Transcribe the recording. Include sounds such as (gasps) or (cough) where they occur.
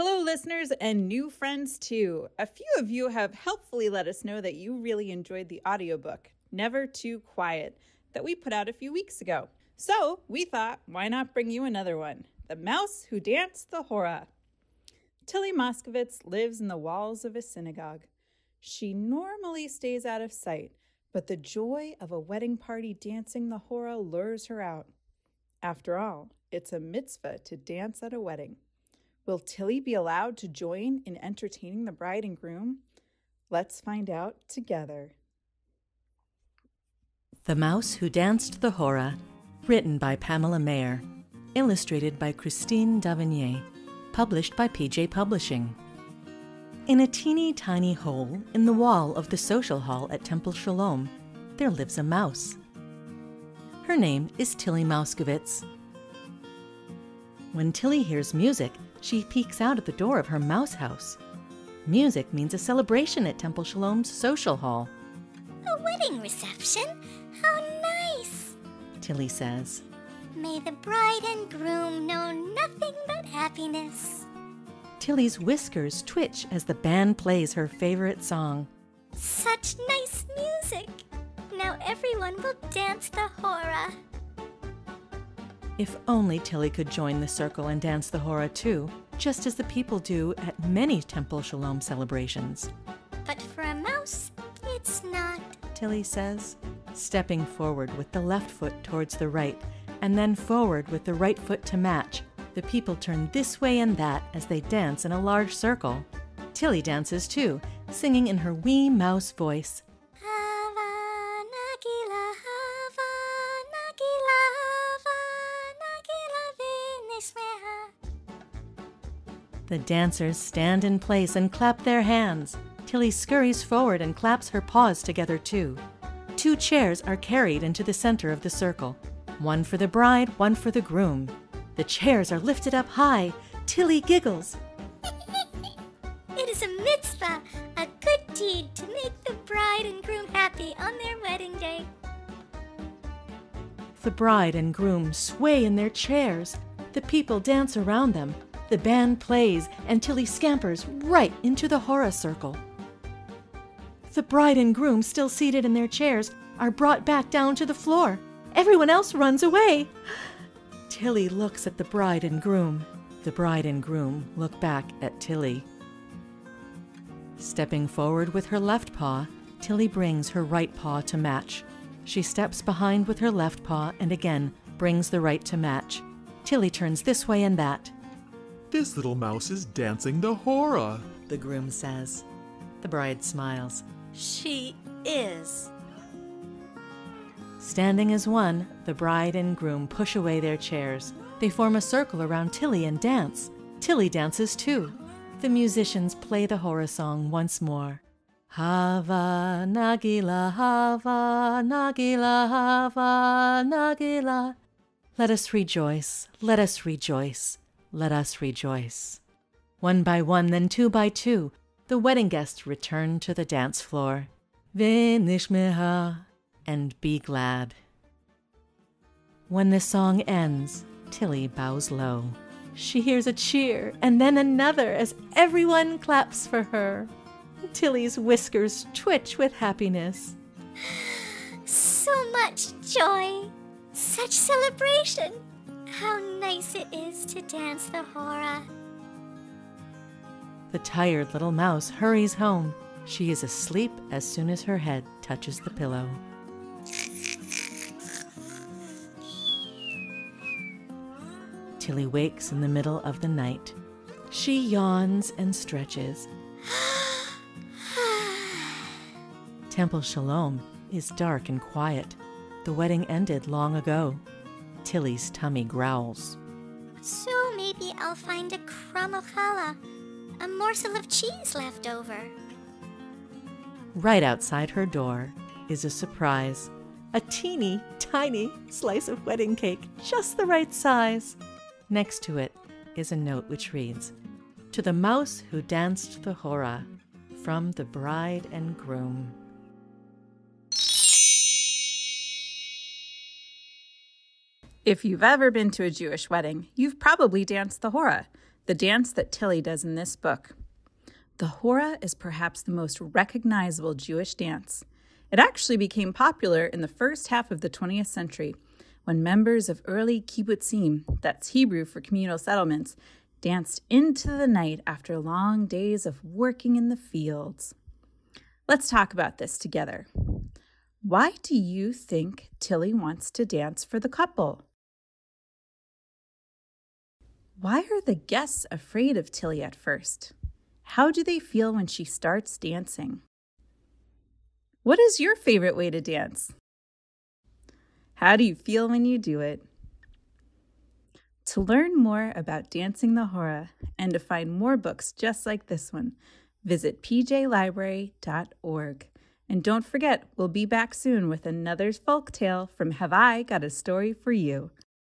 Hello, listeners, and new friends too. A few of you have helpfully let us know that you really enjoyed the audiobook, Never Too Quiet, that we put out a few weeks ago. So we thought, why not bring you another one? The Mouse Who Danced the Hora. Tillie Mouscovitz lives in the walls of a synagogue. She normally stays out of sight, but the joy of a wedding party dancing the hora lures her out. After all, it's a mitzvah to dance at a wedding. Will Tillie be allowed to join in entertaining the bride and groom? Let's find out together. The Mouse Who Danced the Hora, written by Pamela Mayer, illustrated by Christine Davenier, published by PJ Publishing. In a teeny tiny hole in the wall of the social hall at Temple Shalom, there lives a mouse. Her name is Tillie Mouscovitz. When Tillie hears music, she peeks out at the door of her mouse house. Music means a celebration at Temple Shalom's social hall. A wedding reception? How nice! Tillie says. May the bride and groom know nothing but happiness. Tillie's whiskers twitch as the band plays her favorite song. Such nice music! Now everyone will dance the hora. If only Tillie could join the circle and dance the hora too, just as the people do at many Temple Shalom celebrations. But for a mouse, it's not. Tillie says, stepping forward with the left foot towards the right, and then forward with the right foot to match. The people turn this way and that as they dance in a large circle. Tillie dances too, singing in her wee mouse voice. The dancers stand in place and clap their hands. Tillie scurries forward and claps her paws together too. Two chairs are carried into the center of the circle one for the bride, one for the groom. The chairs are lifted up high. Tillie giggles. (laughs) It is a mitzvah, a good deed to make the bride and groom happy on their wedding day. The bride and groom sway in their chairs. The people dance around them. The band plays, and Tillie scampers right into the hora circle. The bride and groom, still seated in their chairs, are brought back down to the floor. Everyone else runs away. Tillie looks at the bride and groom. The bride and groom look back at Tillie. Stepping forward with her left paw, Tillie brings her right paw to match. She steps behind with her left paw and again brings the right to match. Tillie turns this way and that. This little mouse is dancing the hora. The groom says. The bride smiles. She is. Standing as one, the bride and groom push away their chairs. They form a circle around Tillie and dance. Tillie dances too. The musicians play the hora song once more. Hava Nagila, Hava Nagila, Hava Nagila. Let us rejoice, let us rejoice, let us rejoice. One by one, then two by two, the wedding guests return to the dance floor. Venishmeha, and be glad. When the song ends, Tillie bows low. She hears a cheer and then another as everyone claps for her. Tillie's whiskers twitch with happiness. So much joy! Such celebration! How nice it is to dance the hora. The tired little mouse hurries home. She is asleep as soon as her head touches the pillow. Tillie wakes in the middle of the night. She yawns and stretches. (gasps) Temple Shalom is dark and quiet. The wedding ended long ago. Tillie's tummy growls. So maybe I'll find a crumb of challah, a morsel of cheese left over. Right outside her door is a surprise a teeny tiny slice of wedding cake, just the right size. Next to it is a note which reads To the mouse who danced the hora, from the bride and groom. If you've ever been to a Jewish wedding, you've probably danced the hora. the dance that Tillie does in this book. The Hora is perhaps the most recognizable Jewish dance. It actually became popular in the first half of the 20th century when members of early kibbutzim, that's Hebrew for communal settlements, danced into the night after long days of working in the fields. Let's talk about this together. Why do you think Tillie wants to dance for the couple? Why are the guests afraid of Tillie at first? How do they feel when she starts dancing? What is your favorite way to dance? How do you feel when you do it? To learn more about Dancing the Hora and to find more books just like this one, visit pjlibrary.org. And don't forget, we'll be back soon with another folk tale from Have I Got a Story for You?